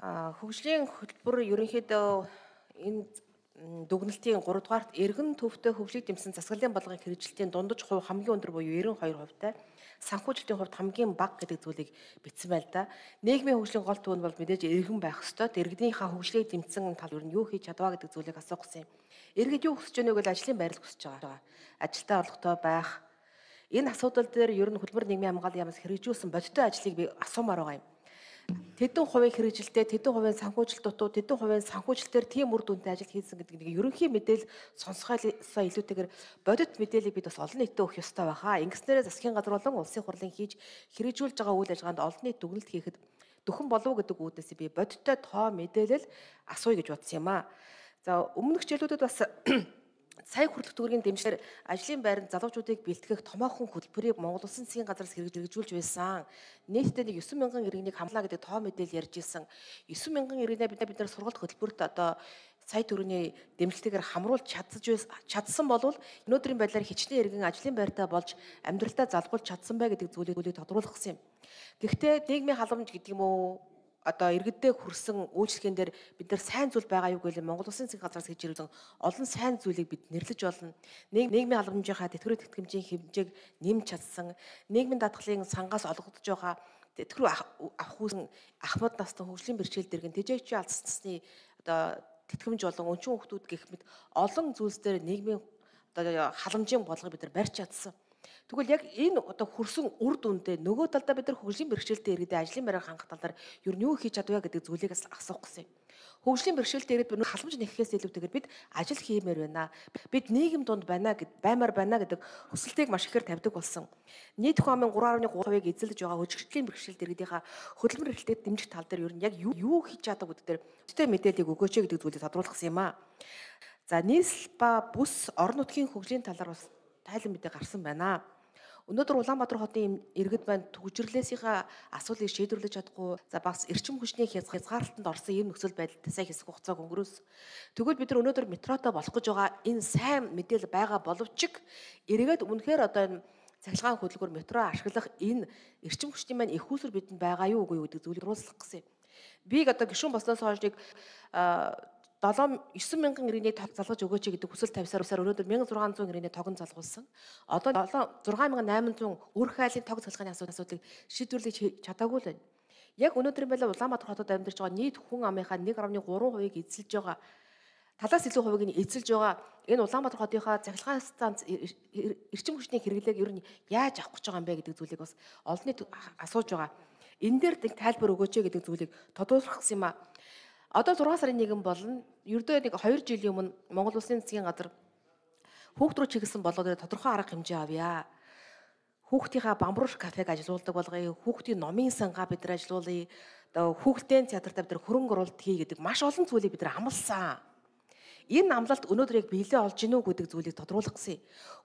хөгжлийн хөтөлбөр ерөнхийдөө энэ дүгнэлтийн 3 дугаарт эргэн төвтэй хөгжлийг дэмжсэн засаглалын болгоны хэрэгжилтийн дундаж хувь хамгийн өндөр буюу 92 хувьтай санхүүжилтийн хувьд хамгийн бага гэдэг зүйлийг бичсэн байл да. Нийгмийн хөгжлийн гол төв нь бол мэдээж эргэн байх ёстой. Иргэдийнхаа хөгжлийг дэмжсэн тал ер нь юу хийж чадваа гэдэг зүйлийг асуух гэсэн юм. Иргэд юу хүсэж байгааг бол ажлын байрал хүсэж байгаа. Ажилтаа олготой байх. Энэ асуудал дээр ер нь хөдөлмөр нийгмийн хамгааллын яамаас хэрэгжүүлсэн бодиттой ажлыг би асуумаар байгаа юм тэдэн хувийн хэрэгжилтэй тэдэн хувийн санхүүжилт дутуу тэдэн хувийн санхүүжилтээр тийм үр дүнтэй ажил хийсэн гэдэг нэг ерөнхий мэдээлэл сонсгоосоо илүүтэйгээр бодит мэдээллийг бид бас олон нийтэд өгөх ёстой байхаа. Ингэснээрээ засгийн газар болон улсын хурлын хийж хэрэгжүүлж байгаа үйл ажиллагаанд олон нийт дүгнэлт хийхэд дөхөн болов гэдэг үүднээс би бодиттой тоо мэдээлэл асууя гэж бодсон юм аа. За өмнөх жилүүдэд бас сая хүртэлх төгрөгийн дэмжлэр ажлын байранд залуучуудыг бэлтгэх томоохон хөтөлбөрийг Монгол Улсын засгийн газраас хэрэгжүүлж байсан. Нийтдээ нэг 9 мянган иргэнийг хамлаа гэдэг тоо мэдээлэл ярьж исэн. 9 мянган иргэнээ бид бид нар сургалт хөтөлбөрт одоо сая төгрөгийн дэмжлэгээр хамруулж чадсаж чадсан болвол өнөөдрийн байдлаар хичнээн иргэн ажлын байртаа болж амьдралдаа залгуулж чадсан бай гэдэг зүйлийг тодруулах юм. Гэхдээ нийгмийн халамж гэдэг юм уу одоо иргэддээ хүрсэн үйлчлэгэн дээр бид нар сайн зүйл байгаа юу гэвэл Монгол Улсын засгийн газраас хийж ирсэн олон сайн зүйлийг бид нэрлэж болно. Нийгмийн албамжийнхаа тэтгэврийн тэтгэмжийн хэмжээг нэмж чадсан, нийгмийн даатгалын сангаас олгогдож байгаа тэтгэврүү авах үүсэн ахмад насны хөгжлийн бэрхшээл дэргэн тэжээч алдсны одоо тэтгэмж болон өнчин хүмүүс гэх мэт олон зүйлс дээр нийгмийн одоо халамжийн бодлого бид нар барьж чадсан. Тэгвэл яг энэ одоо хөрсөн үр дүндээ нөгөө талдаа бид нар хөгжлийн бэрхшээлтэй иргэдэд ажлын байраар хангах талаар ер нь юу хийж чадваа гэдэг зүйлийг асуух гэсэн юм. Хөгжлийн бэрхшээлтэй иргэд бид халамж нэххээс илүүтэйгээр бид ажил хиймээр байна. Бид нийгэм донд байна гэд баймаар байна гэдэг хүсэлтийг маш ихээр тавьдаг болсон. Нийт хүн амын 3.3%-ыг эзэлж байгаа хөгжлийн бэрхшээлтэй иргэдийнхаа хөдөлмөр эрхлэлтэд дэмжих тал дээр ер нь яг юу хийж чадах гэдэг дээр төстэй мэдээллийг өгөөч гэдэг зүйлийг тодруулсан юм аа. За нийслэл ба бүс орон нутгийн хөгжлийн талаар бас тайлан мэдээ гарсан байна. Өнөөдөр Улаанбаатар хотын иргэд байна төгжрлээсийнхаа асуулыг шийдвэрлэж чадахгүй за бас эрчим хүчний хязгаарлалтанд орсон ийм нөхцөл байдалтай сайн хэсэг хугацааг өнгөрөөс. Тэгвэл бид нар өнөөдөр метротой болох гэж байгаа энэ сайн мэдээлэл байгаа боловч эргээд үнэхээр одоо энэ цахилгаан хөдөлгөөр метро ашиглах энэ эрчим хүчний маань их усүр бидэнд байгаа юу үгүй юу гэдэг зүйлийгруулах гэсэн юм. Бийг одоо гişүн босноос хойш нэг 7 9000 иргэний залгаж өгөөч гэдэг хүсэл тавьсаар усаар өнөөдөр 1600 иргэний тог нь залгуулсан. Одоо 6800 өр хайлын тог цалгааны асуудлыг шийдвэрлэж чадаагүй л байна. Яг өнөөдрийн байдлаар Улаанбаатар хотод амьдарч байгаа нийт хүн амынхаа 1.3%-ийг эзэлж байгаа талаас илүү хувийг нь эзэлж байгаа энэ Улаанбаатар хотынхаа цахилгаан станц эрчим хүчний хэрэглээг ер нь яаж авах гэж байгаа юм бэ гэдэг зүйлийг бас олон нийт асууж байгаа. Энэ дээр тайлбар өгөөч гэдэг зүйлийг гэсэн юм а. Одоо 6 сарын 1 болно. Ердөө нэг 2 жилийн өмнө Монгол Улсын засгийн газар хүүхд рүү чиглэсэн болгоод тодорхой арга хэмжээ авъя. Хүүхдийнхаа бамбуур кафег ажилуулдаг болгоё. Хүүхдийн номын сангаа бид нар ажилуулъя. Одоо хүүхдийн театртаа бид нар хөрөнгө оруулалт хий гэдэг маш олон зүйлийг бид нар амласан. Энэ амлалт өнөөдөр яг биелээ олж гинүү гэдэг зүйлийг тодруулах гэсэн.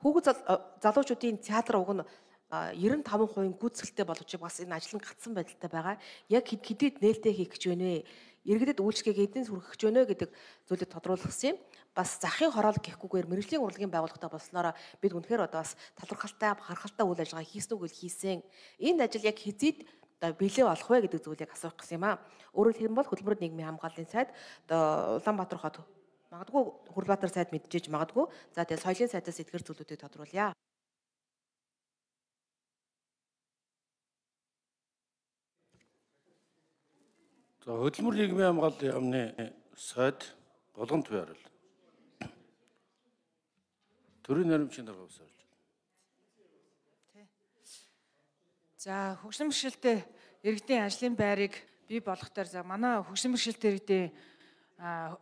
Хүүхэд залуучуудын театр уг нь 95% гүйцэтгэлтэй боловч бас энэ ажил нь гацсан байдалтай байгаа. Яг хэдэд нээлттэй хийх гэж байна вэ? Иргэдэд үйлчлэгийг эдийн хүргэх гэж байна гэдэг зүйлийг тодруулсан юм. Бас захын хороол гэхгүйгээр мэрэгжлийн урлагийн байгууллагатай болсноор бид үнэхээр одоо бас талархалтай харахалтай үйл ажиллагаа хийсэн үг хийсэн. Энэ ажил яг хизээд одоо бэлээ болох вэ гэдэг зүйлийг асуух гэсэн юм аа. Өөрөөр хэлбэл хөдөлмөр нийгмийн хамгааллын сайд одоо Улаанбаатар хот магадгүй Хурлбаатар сайд мэдчихэж магадгүй. За тэгээ соёлын сайдаас эдгэр зүйлүүдийг тодруулъя. За хөдөлмөр нийгмийн хамгааллын яамны сайд болгон төвөөрөл. Төрийн наримчийн дарга ус орж. За хөгжлийн бэрхшээлтэй иргэдийн ажлын байрыг бий болгохоор за манай хөгжлийн бэрхшээлтэй иргэдийн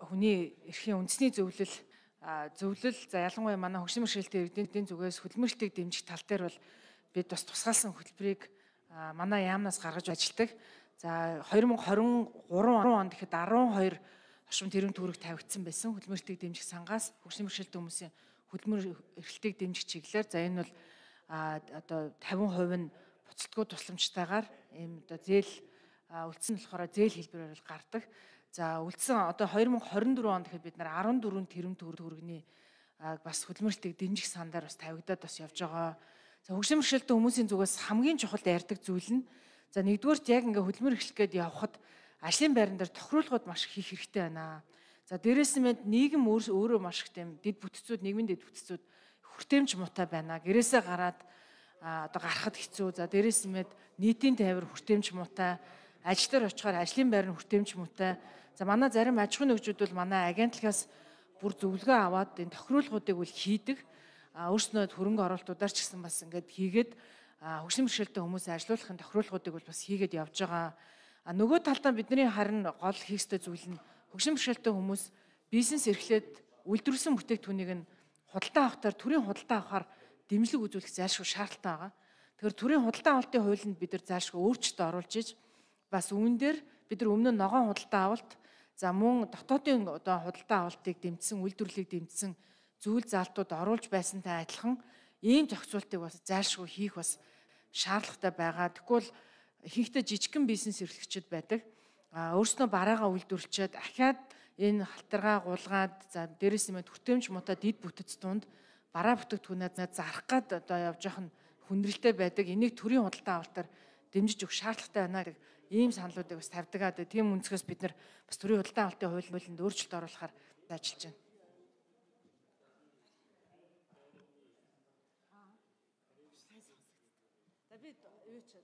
хүний эрхийн үндэсний зөвлөл зөвлөл за ялангуяа манай хөгжлийн бэрхшээлтэй иргэдийн зүгээс хөдөлмөрлөлтийг дэмжих тал дээр бол бид бас тусгаалсан хөтөлбөрийг манай яамнаас гаргаж ажилтдаг. За 2023 онд гэхэд 12 орчим тэрүүн төгрөг тавигдсан байсан хөдөлмөртийг дэмжих сангаас хөгжлийн бэрхшээлтэй хүмүүсийн хөдөлмөр эрхлэлтийг дэмжих чиглэлээр за энэ бол одоо 50% нь буцалтгүй тусламжтайгаар ийм одоо зээл үлдсэн болохоор зээл хэлбэрээр гардаг. За үлдсэн одоо 2024 онд гэхэд бид нар 14 тэрүүн төгрөгний бас хөдөлмөрлөлтийг дэмжих сандаар бас тавигдаад бас явж байгаа. За хөгжлийн бэрхшээлтэй хүмүүсийн зүгээс хамгийн чухал ярьдаг зүйл нь За нэгдүгээрт яг ингээ хөдөлмөр эхлэх гээд явхад ажлын байран дээр тохируулгууд маш хийх хэрэгтэй байна. За дээрээс нь нийгэм өөрөө маш их тийм дэд бүтцүүд нийгмийн дэд бүтцүүд хүртээмж муутай байна. Гэрээсээ гараад одоо гарахад хэцүү. За дээрээс нь нийтийн тайвар хүртээмж муутай, ажил дээр очихоор ажлын байр нь хүртээмж муутай. За манай зарим аж ахуйн нэгжүүд бол манай агентлагаас бүр зөвлөгөө аваад энэ тохируулгуудыг үл хийдэг. А өөрснөө хөрөнгө оруулалтуудаар ч гэсэн бас ингээд хийгээд хөгжим бэрхшээлтэй хүмүүсээ ажилуулахын тохируулгуудыг бол бас хийгээд явж байгаа. А нөгөө талдаа бидний харин гол хийх ёстой зүйл нь хөгжим бэрхшээлтэй хүмүүс бизнес эрхлээд үйлдвэрлэсэн бүтээгдэхүүнийг нь худалдаа авахтаар төрийн худалдаа авахар дэмжлэг үзүүлэх зайлшгүй шаардлагатай байгаа. Тэгэхээр төрийн худалдаа авалтын хуулинд бид нар зайлшгүй өөрчлөлт оруулж иж бас үүн дээр бид нар өмнө нь ногоон худалдаа авалт за мөн дотоодын одоо худалдаа авалтыг дэмжсэн үйлдвэрлэлийг дэмжсэн зүйл залтууд оруулж байсантай адилхан ийм зохицуултыг бас зайлшгүй хийх бас шаардлагатай байгаа. Тэгвэл ихэнхдээ жижигхэн бизнес эрхлэгчид байдаг. А өөрснөө бараагаа үйлдвэрлчихэд ахаад энэ халтаргаа гулгаад за дээрээс нэмээд хүртээмж муута дид бүтц тунд бараа бүтээгдэхүүнээ зарах гад одоо явж явах нь хүндрэлтэй байдаг. Энийг төрийн худалдаа авалтаар дэмжиж өгөх шаардлагатай байна гэх ийм саналуудыг бас тавьдаг. Тийм үнцгээс бид нар бас төрийн худалдаа авалтын хууль мөлөнд өөрчлөлт оруулахаар ажиллаж байна. Tabii Üç.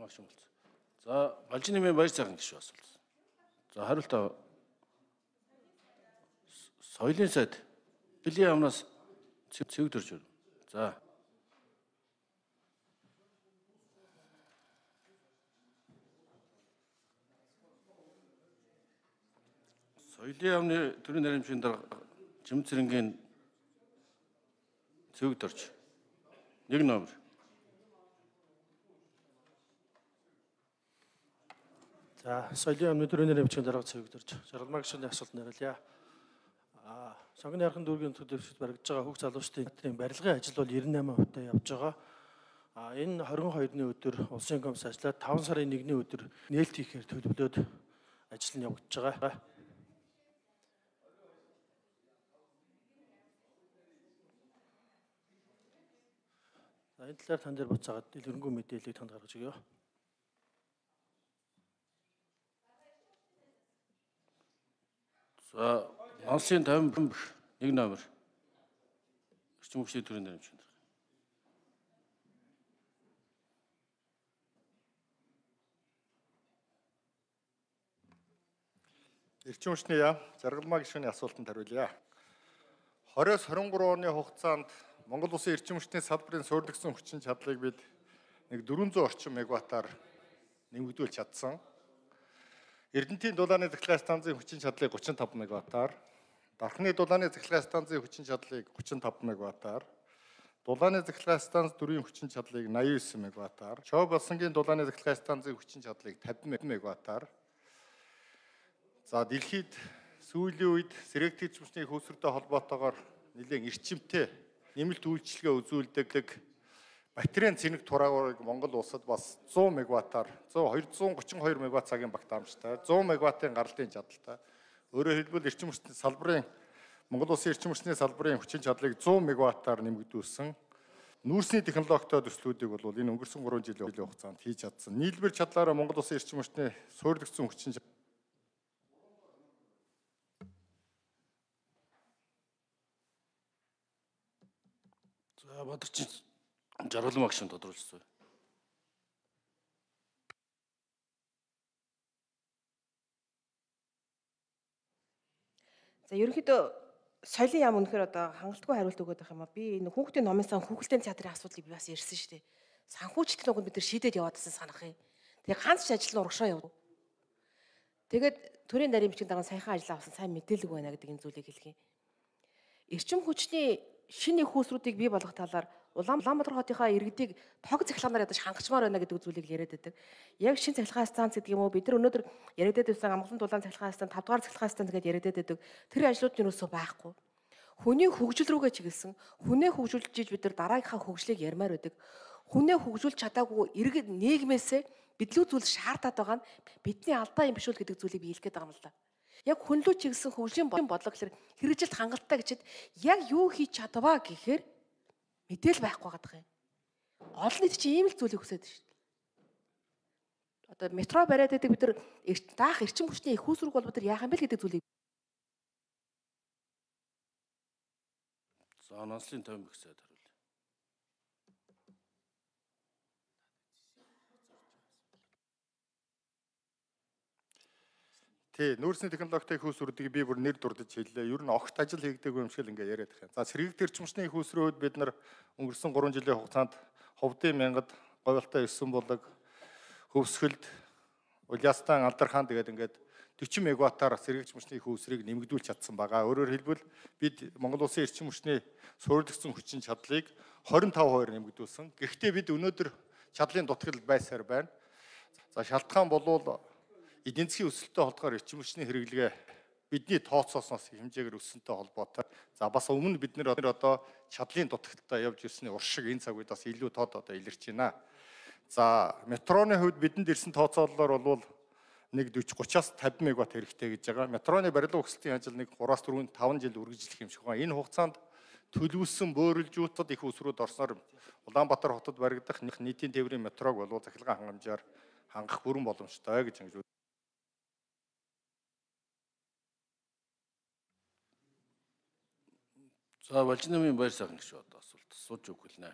Маш болцсон. За, Балжин нэмийн баяр цагаан гişүү асуулт. За, хариултаа соёлын сайд Билийн амнаас цэгдэрч байна. За. Соёлын амны төрийн наримчийн дарга Жим цэрэнгийн цэгдэрч нэг номер За, соёлын амны төрийн нэрмчийн дарга цэгдэрч жаргалмаа гишүүний асуулт нэрлэе. Аа, сонгоны ярхан дүүргийн төлөвшөлт баригдаж байгаа хүүхд залуучдын театрын барилгын ажил бол 98% та явж байгаа. Аа, энэ 22-ны өдөр улсын комисс ажиллаад 5 сарын 1-ний өдөр нээлт хийхээр төлөвлөд ажил нь явагдаж байгаа. За, энэ талаар тань дээр буцаагаад дэлгэрэнгүй мэдээллийг танд гаргаж өгье. За онсын 50 нэг номер. Эрчим хүчний төрийн дамжин. Эрчим хүчний яам заргалмаа гишүүний асуултанд хариулъя. 20-с 23 оны хугацаанд Монгол Улсын эрчим хүчний салбарын суурьлагдсан хүчин чадлыг бид нэг 400 орчим мегаваттаар нэмэгдүүлж чадсан. Эрдэнтийн дулааны цахилгаан станцын хүчин чадлыг 35 мегаваттаар, Дархны дулааны цахилгаан станцын хүчин чадлыг 35 мегаваттаар, Дулааны цахилгаан станц дөрвийн хүчин чадлыг 89 мегаваттаар, Чоо болсонгийн дулааны цахилгаан станцын хүчин чадлыг 50 мегаваттаар. За дэлхийд сүүлийн үед сэрэгтгэж хүчний хөөсөртэй холбоотойгоор нэлээд эрчимтэй нэмэлт үйлчлэгээ үзүүлдэг Батарейн цэнэг тураагыг Монгол улсад бас 100 мегаваттаар 100 232 мегаватт цагийн багт амжтай 100 мегаваттын гаралтын чадaltaй. Өөрөөр хэлбэл эрчим хүчний салбарын Монгол улсын эрчим хүчний салбарын хүчин чадлыг 100 мегаваттаар нэмэгдүүлсэн. Нүүрсний технологитой төслүүдийг бол энэ өнгөрсөн 3 жилийн хугацаанд хийж чадсан. Нийлбэр чадлаараа Монгол улсын эрчим хүчний суурилгдсан хүчин За Бадарчин жаргалан багш нь тодруулсан. За ерөнхийдөө соёлын яам үнэхээр одоо хангалтгүй хариулт өгöd байх юм а. Би энэ хүүхдийн номын сан хүүхэлдэйн театрын асуудлыг би бас ярьсан шүү дээ. Санхүүжилтийн уганд бид нар шийдээд яваадсан санах юм. Тэгээ ганц ч ажил нь урагшаа яв. Тэгээд төрийн нарийн бичгийн дараа саяхан ажиллаа авсан сайн мэдээлэг байна гэдэг энэ зүйлийг хэлэх юм. Эрчим хүчний шинэ их хүүсрүүдийг бий болгох талаар Улаанбаатар хотынхаа иргэдийг тог цахилгаанаар ядаж хангачмаар байна гэдэг зүйлийг яриад байдаг. Яг шин цахилгаан станц гэдэг юм уу бид нар өнөөдөр яриад байсан амгалан дулаан цахилгаан станц 5 дугаар цахилгаан станц гэдээ яриад байдаг. Тэр ажлууд нь юусоо байхгүй. Хүний хөгжил рүүгээ чиглэсэн хүнээ хөгжүүлж иж бид нар дараагийнхаа хөгжлийг ярмаар байдаг. Хүнээ хөгжүүлж чадаагүй иргэд нийгмээсээ бидлүү зүйл шаардаад байгаа нь бидний алдаа юм биш үү гэдэг зүйлийг би хэлэх гээд байгаа юм л да. Яг хүнлүү чиглэсэн хөгжлийн бодлого гэхэлэр хэрэгжилт хангалттай гэчихэд яг юу хийж чадваа гэхээр мэдээл байхгүй байгаа юм. Олон нийт чинь ийм л зүйлийг хүсэж байна шүү дээ. Одоо метро бариад байдаг бид нар даах эрчим хүчний их үүсвэрг бол бид нар яах юм бэ гэдэг зүйлийг За онцлог тайван бэксэд Тий, нүүрсний технологитой их усруудыг би бүр нэр дурдж хэллээ. Ер нь огт ажил хийгдэг юм шиг л ингээ яриад байна. За сэргийгт эрчимчний их усрууд бид нар өнгөрсөн 3 жилийн хугацаанд ховдын мянгад говьлтай 9 булаг хөвсгөлд Улаастан Алдархан тэгээд ингээд 40 мегаваттаар сэргийгч мөчний их усрыг нэмэгдүүлж чадсан байгаа. Өөрөөр хэлбэл бид Монгол улсын эрчим хүчний суурилдсан хүчин чадлыг 25% нэмэгдүүлсэн. Гэхдээ бид өнөөдөр чадлын дутгал байсаар байна. За шалтгаан болвол эдийн засгийн өсөлттэй холбоогоор эрчим хүчний хэрэглэгээ бидний тооцоосноос хэмжээгээр өссөнтэй холбоотой. За бас өмнө бид нэр одоо чадлын дутагталтай явж ирсний уршиг энэ цаг үед бас илүү тод одоо илэрч байна. За метроны хувьд бидэнд ирсэн тооцоололоор бол нэг 40 30-аас 50 мегаватт хэрэгтэй гэж байгаа. Метроны барилга өгсөлтийн ажил нэг 3-аас 4 5 жил үргэлжлэх юм шиг байна. Энэ хугацаанд төлөвлөсөн бөөрөлжүүлэлтд их усрууд орсноор Улаанбаатар хотод баригдах нийтийн тээврийн метрог болов захилгаан хангамжаар хангах бүрэн боломжтой гэж ингэж За Балжинамын баяр сайхан гişүү одоо асуулт сууж өгөх хэлнэ.